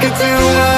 could do what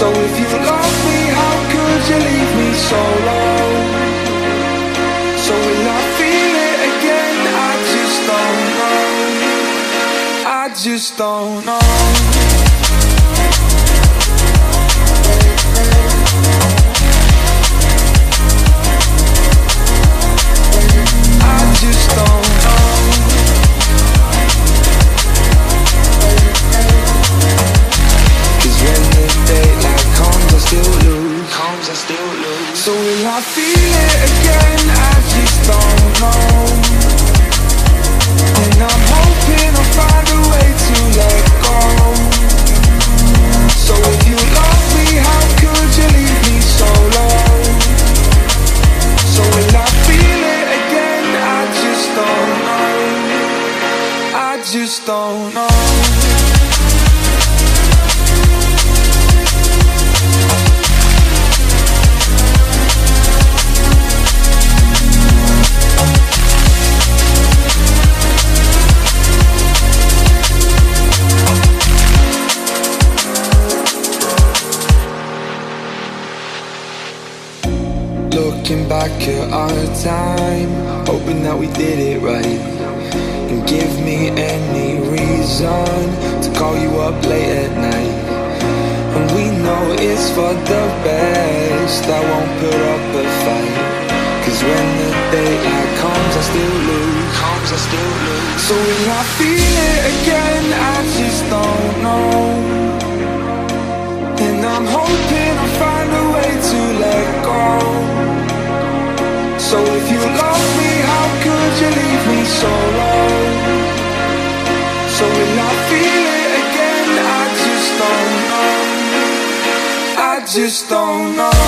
So if you love me, how could you leave me so low? So will I feel it again? I just don't know. I just don't know. Looking back at our time, hoping that we did it right. And give me any reason to call you up late at night. And we know it's for the best, I won't put up a fight. Cause when the daylight comes, I still lose. Comes, I still lose. So will I feel it again? I just don't know. So low? So will I feel it again? I just don't know. I just don't know.